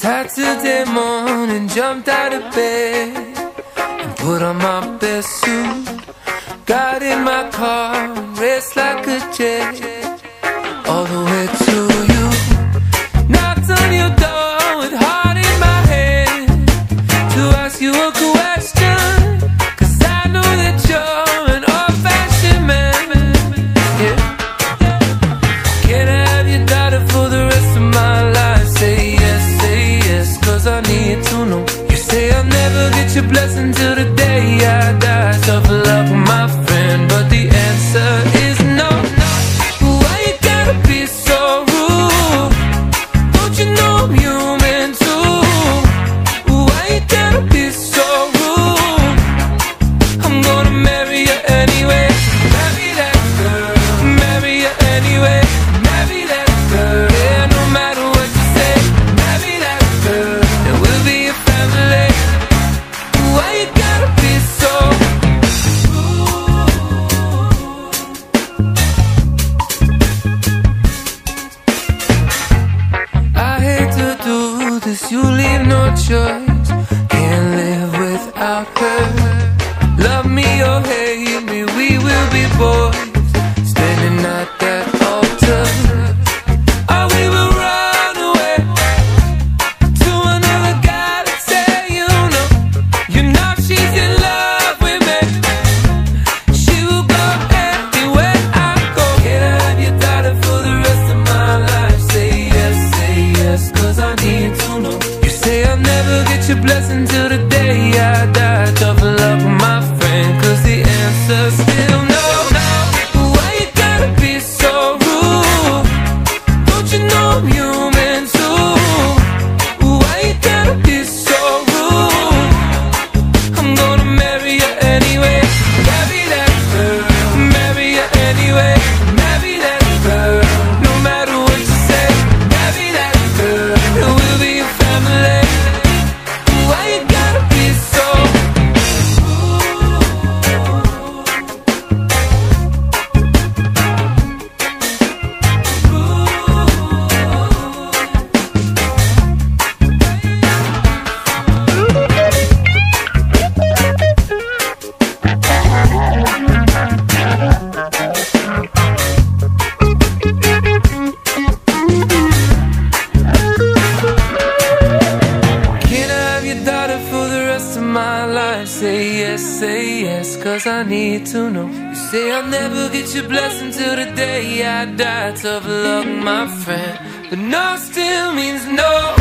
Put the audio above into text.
Saturday morning, jumped out of bed and put on my best suit. Got in my car and raced like a jet all the way to I'll get your blessing till the day I die. Tough luck, my friend, but the answer is leave no choice. Can't live without her. Love me or hate me, we will be boys. Standing at that altar. Or we will run away to another guy that say you know. You know she's in love with me. She will go anywhere I go. Can I have your daughter for the rest of my life? Say yes, say yes, cause I need to know. Blessing till the day the rest of my life? Say yes, say yes, cause I need to know. You say I'll never get your blessing till the day I die. Tough luck, my friend. But no still means no.